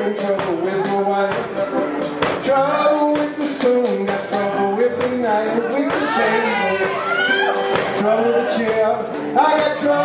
in trouble with my wife. Trouble with the spoon, got trouble with the knife, with the table. Trouble with the chair, I got trouble.